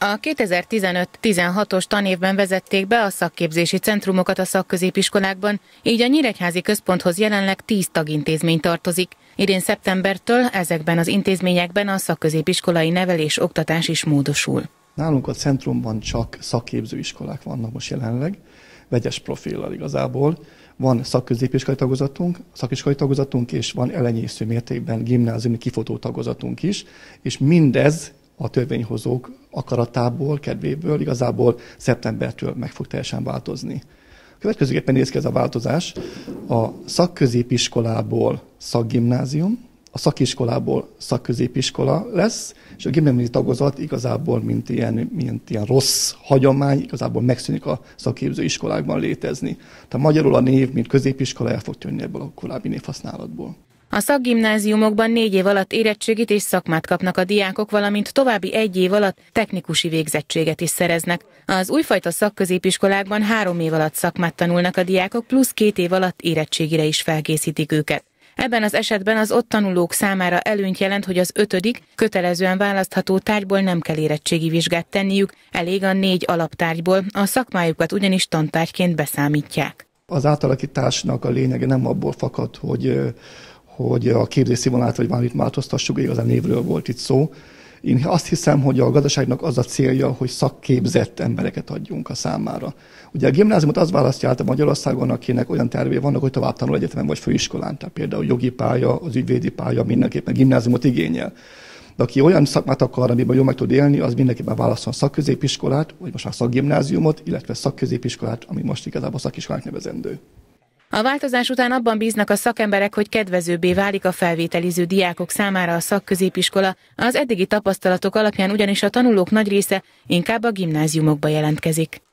A 2015-16-os tanévben vezették be a szakképzési centrumokat a szakközépiskolákban, így a Nyíregyházi Központhoz jelenleg 10 tagintézmény tartozik. Idén szeptembertől ezekben az intézményekben a szakközépiskolai nevelés oktatás is módosul. Nálunk a centrumban csak szakképzőiskolák vannak most jelenleg, vegyes profillal igazából. Van szakközépiskolai tagozatunk, szakiskolai tagozatunk, és van elenyésző mértékben gimnáziumi kifotó tagozatunk is, és mindez a törvényhozók akaratából, kedvéből igazából szeptembertől meg fog teljesen változni. Következőképpen néz ki ez a változás. A szakközépiskolából szakgimnázium, a szakiskolából szakközépiskola lesz, és a gimnáziumi tagozat igazából, mint ilyen, mint ilyen rossz hagyomány, igazából megszűnik a szakképző iskolákban létezni. Tehát magyarul a név, mint középiskola el fog tűnni ebből a korábbi névhasználatból. A szakgimnáziumokban négy év alatt érettségit és szakmát kapnak a diákok, valamint további egy év alatt technikusi végzettséget is szereznek. Az újfajta szakközépiskolákban három év alatt szakmát tanulnak a diákok, plusz két év alatt érettségire is felkészítik őket. Ebben az esetben az ott tanulók számára előnyt jelent, hogy az ötödik, kötelezően választható tárgyból nem kell érettségi vizsgát tenniük, elég a négy alaptárgyból, a szakmájukat ugyanis tantárgyként beszámítják. Az átalakításnak a lényege nem abból fakad, hogy hogy a képzési vonalát vagy valamit változtassuk, igazán névről volt itt szó. Én azt hiszem, hogy a gazdaságnak az a célja, hogy szakképzett embereket adjunk a számára. Ugye a gimnáziumot az választja át a Magyarországon, akinek olyan tervé vannak, hogy tovább tanul egyetemen vagy főiskolán. Tehát például jogi pálya, az ügyvédi pálya mindenképpen gimnáziumot igényel. De aki olyan szakmát akar, amiben jól meg tud élni, az mindenképpen válaszol szakközépiskolát, vagy most már szakgimnáziumot, illetve szakközépiskolát, ami most igazából szakiskolák nevezendő. A változás után abban bíznak a szakemberek, hogy kedvezőbbé válik a felvételiző diákok számára a szakközépiskola. Az eddigi tapasztalatok alapján ugyanis a tanulók nagy része inkább a gimnáziumokba jelentkezik.